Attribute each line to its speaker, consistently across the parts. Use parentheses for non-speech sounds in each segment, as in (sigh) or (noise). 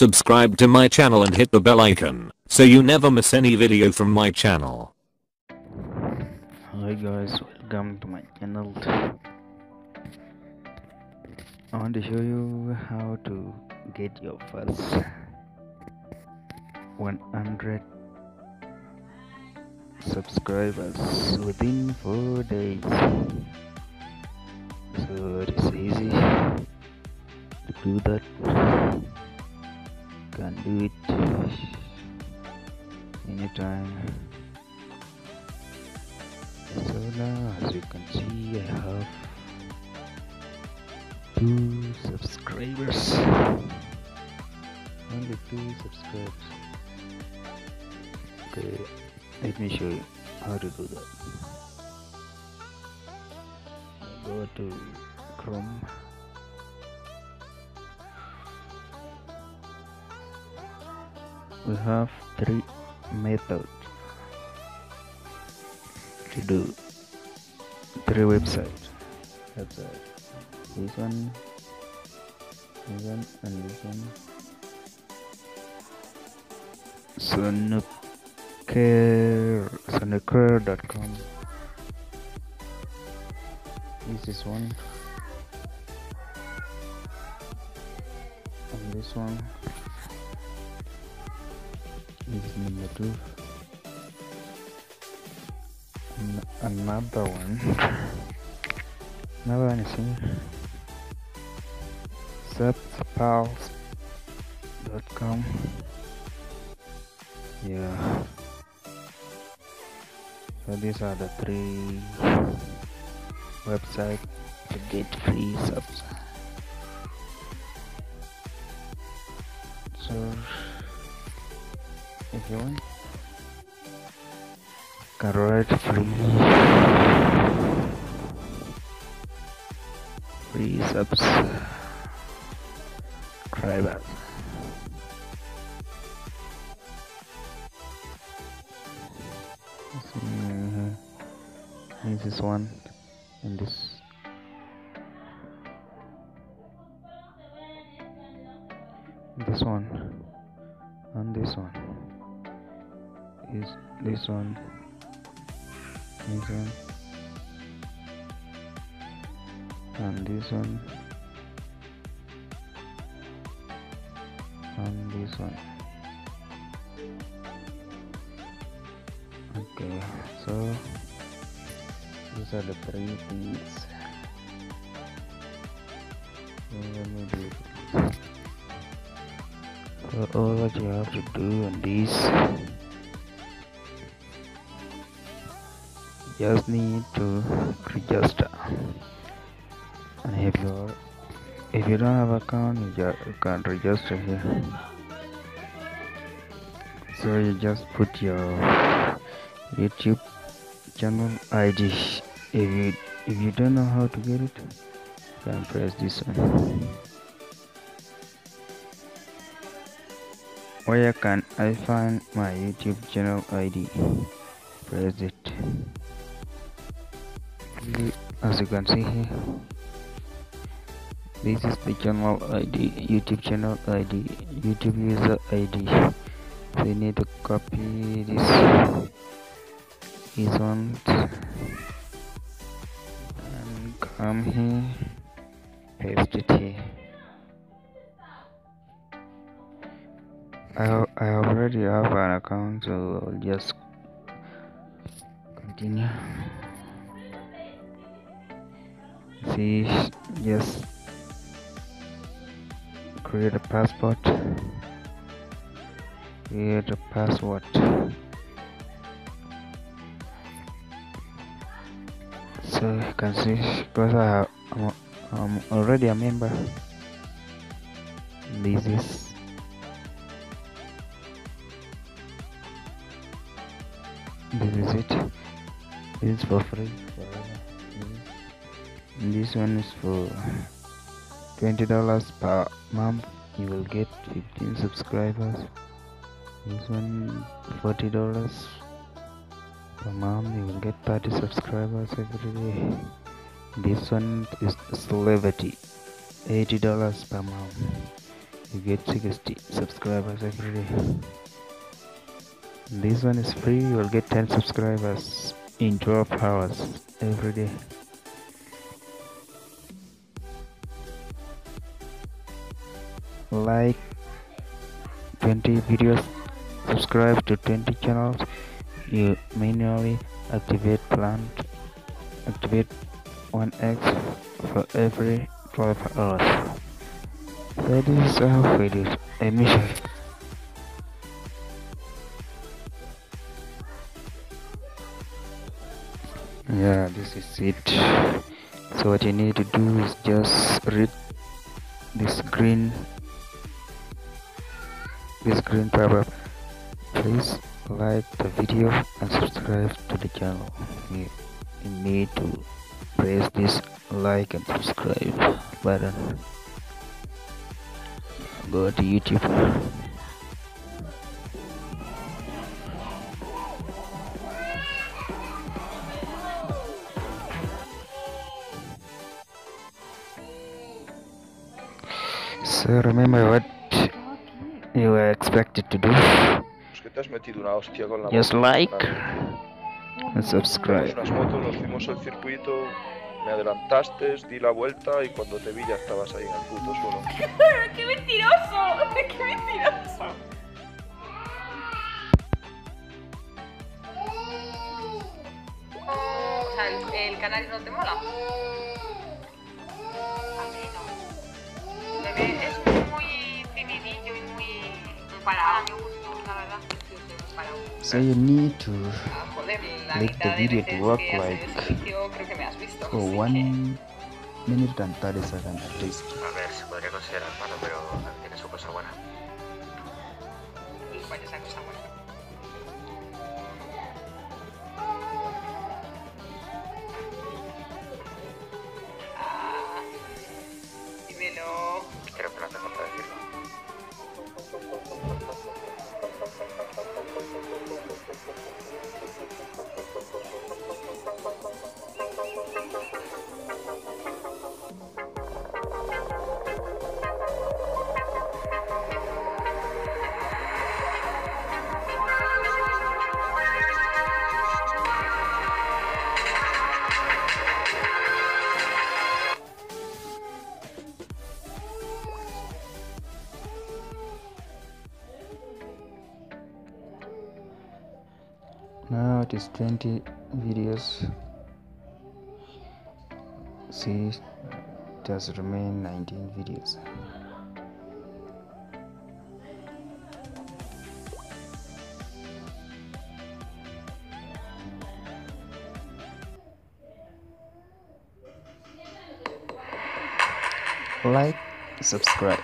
Speaker 1: Subscribe to my channel and hit the bell icon so you never miss any video from my channel.
Speaker 2: Hi guys, welcome to my channel. I want to show you how to get your first 100 subscribers within 4 days. So it is easy to do that. Can do it anytime. So now as you can see I have two subscribers. Only two subscribers. Okay, let me show you how to do that. Go to Chrome. We have three methods to do three websites. This one, this one, and this one. Sonuker.com. This is one, and this one. Is another one. Another one is here subpals.com yeah. So these are the three websites to get free subs. So if you want. Can write free free subs subscribers this uh, is one and this this this one and this one. And this one. Okay so these are the three things so all what you have to do on this just need to register and if you if you don't have account you, ju- you can register here. So you just put your youtube channel id if you if you don't know how to get it you can press this one. Where can i find my youtube channel id press it as you can see here this is the channel id youtube channel id youtube user id so you need to copy this. Isn't and come here. Paste it here. I, I already have an account so I'll just continue see yes. create a passport create a password so you can see because I have, I'm, I'm already a member this is this is it this is for free. This one is for twenty dollars per month. You will get 15 subscribers. This one 40 dollars per month. You will get 30 subscribers every day. This one is celebrity. 80 dollars per month. You get 60 subscribers every day. This one is free. You will get 10 subscribers in 12 hours every day like 20 videos subscribe to 20 channels. You manually activate plant activate 1x for every 12 hours. So this is how we you yeah this is it. So what you need to do is just read this green this green pop-up please like the video and subscribe to the channel. You, you need to press this like and subscribe button. Go to youtube. So remember what you were expected to do
Speaker 3: Es que te has metido una hostia con la
Speaker 2: just
Speaker 3: moto.
Speaker 2: like and subscribe
Speaker 3: Teníamos unas motos, nos fuimos al circuito, me adelantaste, di la vuelta y cuando te vi ya estabas ahí en el puto suelo. (laughs)
Speaker 4: ¡Qué mentiroso! ¡Qué mentiroso! O sea, el, el canario no te mola. para gusto, la verdad.
Speaker 2: So you need to make the video to work like for one minute and 30 seconds at least.
Speaker 5: A ver, se podría considerar malo, pero
Speaker 2: is 20 videos. See has remain 19 videos. Like subscribe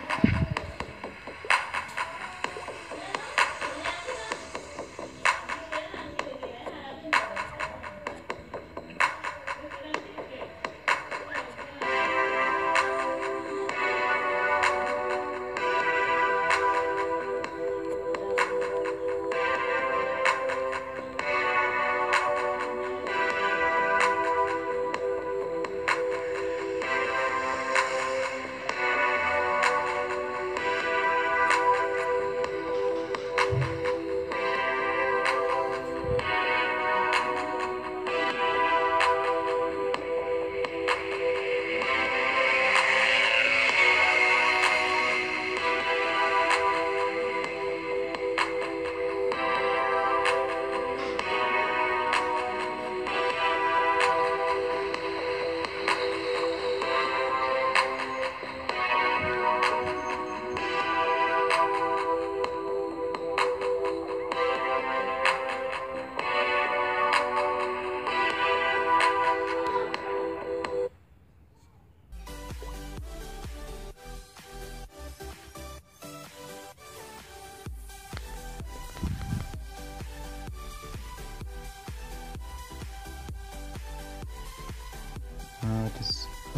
Speaker 2: now it is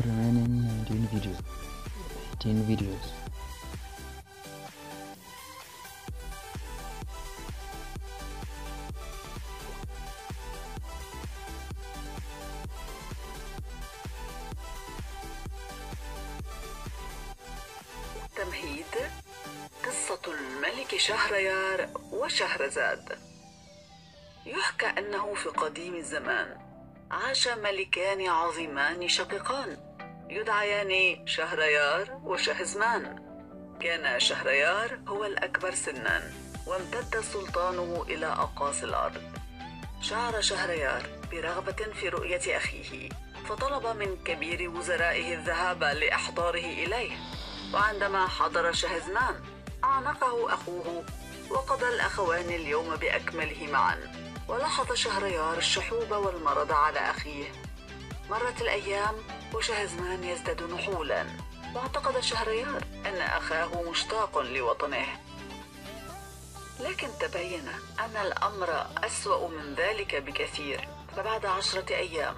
Speaker 2: remaining 19 videos 18 videos
Speaker 6: تمهيد شهريار وشهرزاد. يحكى أنه في قديم الزمان عاش ملكان عظيمان شقيقان يدعيان شهريار وشهزمان. كان شهريار هو الأكبر سنا وامتد سلطانه إلى أقاصي الأرض. شعر شهريار برغبة في رؤية أخيه فطلب من كبير وزرائه الذهاب لإحضاره إليه. وعندما حضر شهزمان أعنقه أخوه وقضى الأخوان اليوم بأكمله معا. ولاحظ شهريار الشحوب والمرض على أخيه. مرت الأيام وشهزمان يزداد نحولا. واعتقد شهريار أن أخاه مشتاق لوطنه. لكن تبين أن الأمر أسوأ من ذلك بكثير. فبعد عشرة أيام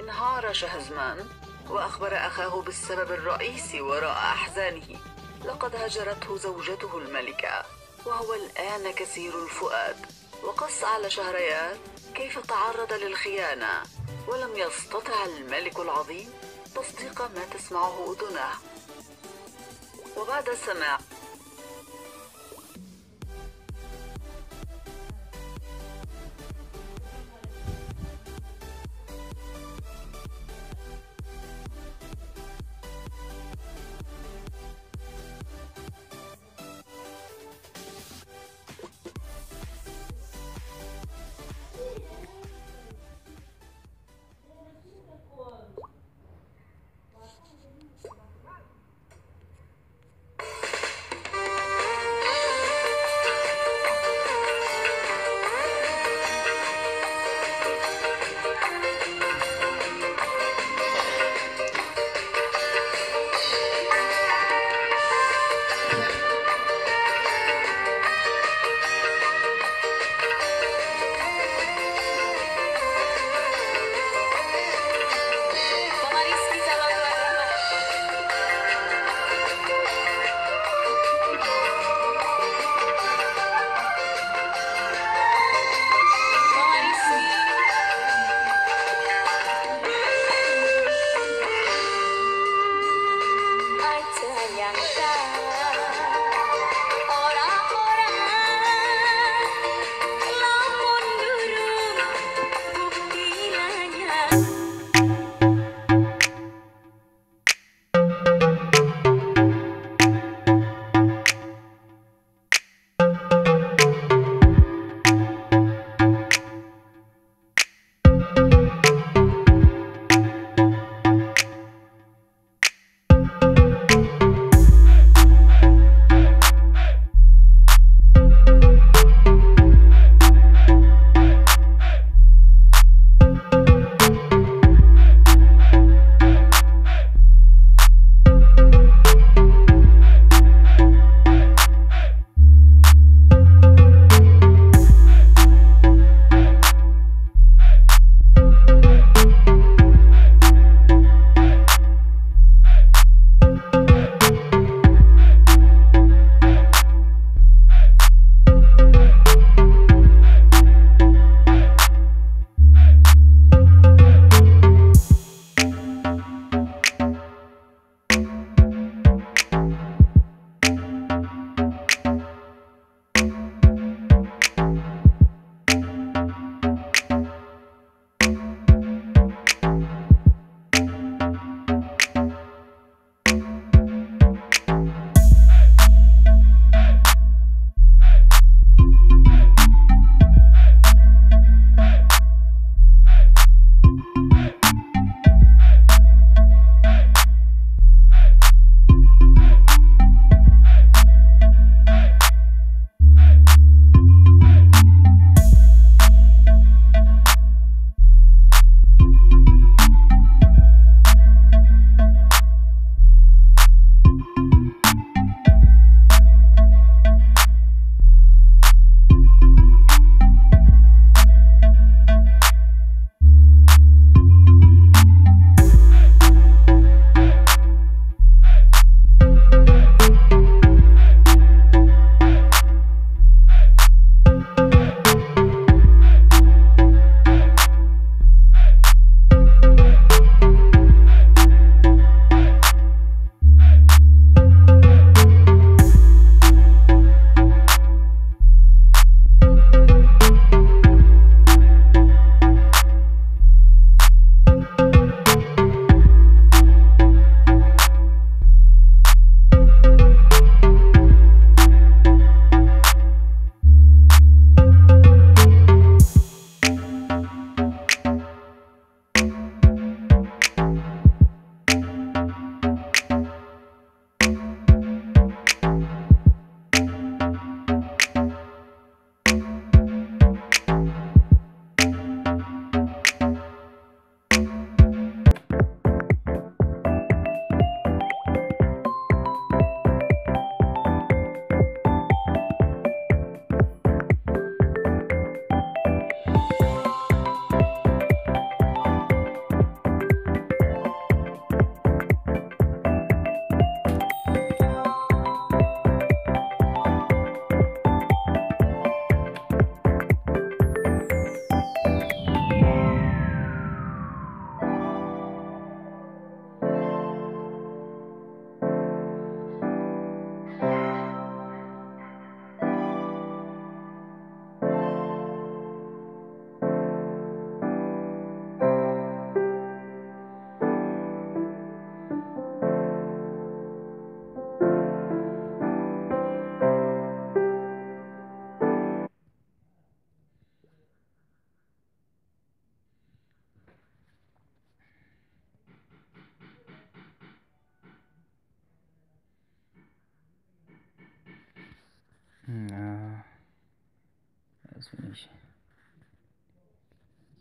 Speaker 6: انهار شهزمان وأخبر أخاه بالسبب الرئيسي وراء أحزانه. لقد هجرته زوجته الملكة وهو الآن كثير الفؤاد. وقص على شهريار كيف تعرض للخيانة ولم يستطع الملك العظيم تصديق ما تسمعه أذنه وبعد سماع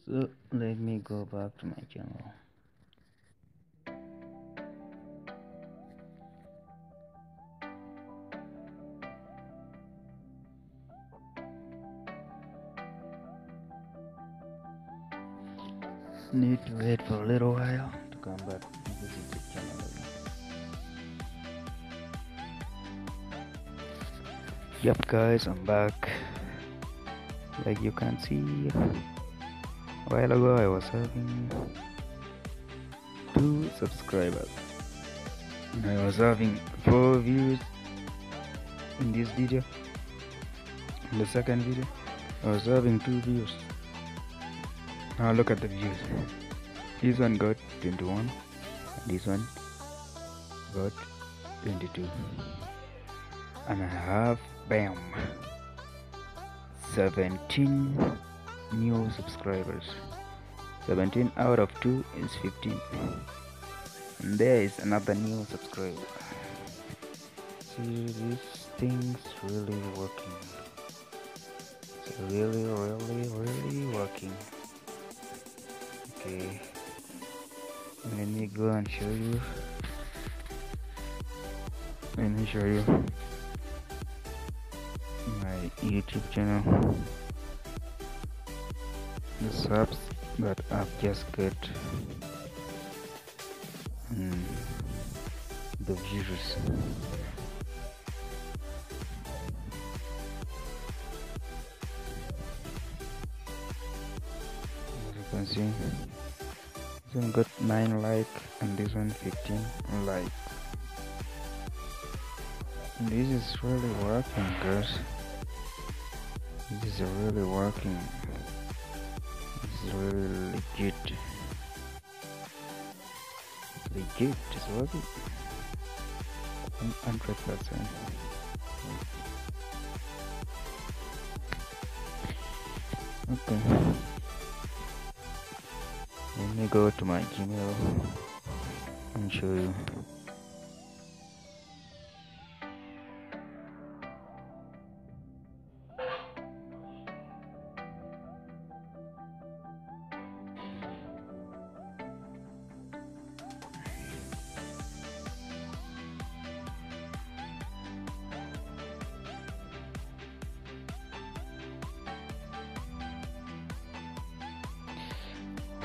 Speaker 2: so let me go back to my channel need to wait for a little while to come back to this YouTube channel. Yep guys, I'm back. Like you can see, a while ago I was having two subscribers. I was having four views in this video. In the second video, I was having two views. Now look at the views. This one got 21, this one got 22. And I have bam 17 new subscribers. 17 out of 2 is 15. And there is another new subscriber. See, this thing's really working. It's really, really, really working okay let me go and show you let me show you youtube channel. The subs that i've just got. Mm, the you can see this one got 9 like and this one 15 like. This is really working guys this is really working. This is really legit. Legit it's working. 100 percent okay. Let me go to my gmail and show you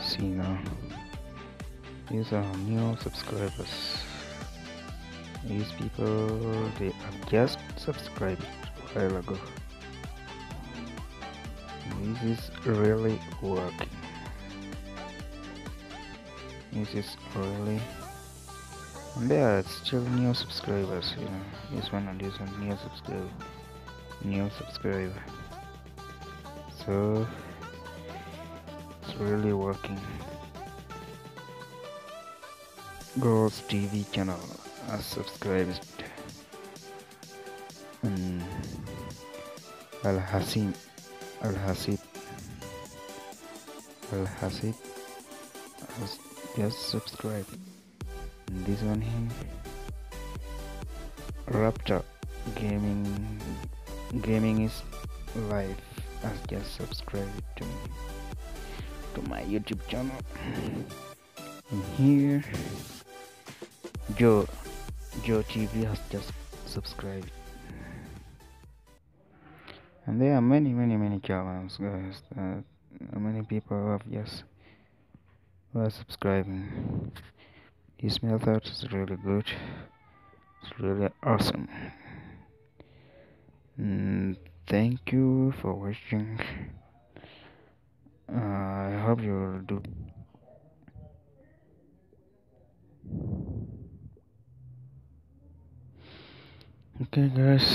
Speaker 2: see now these are new subscribers. These people they have just subscribed a while ago. This is really working. This is really and there are still new subscribers you know. This one and this one new subscriber new subscriber. So it's really working. Girls tv channel uh, are subscribed mm. and al hasim al hasib al hasib has just subscribed and this one here. Raptor gaming. Gaming is live has just subscribed to me to my youtube channel. And here joe joe tv has just subscribed. And there are many many many channels guys that many people have just who are subscribing. This method is really good. It's really awesome. Mm, thank you for watching uh, i hope you will do okay guys.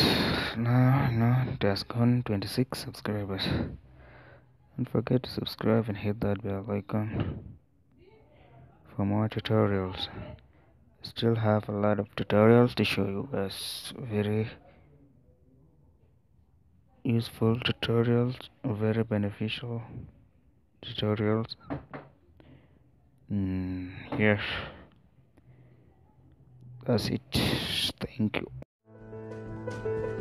Speaker 2: Now now it has gone 26 subscribers. Don't forget to subscribe and hit that bell icon for more tutorials. Still have a lot of tutorials to show you guys. Very useful tutorials very beneficial tutorials. Mm, here that's it. Thank you.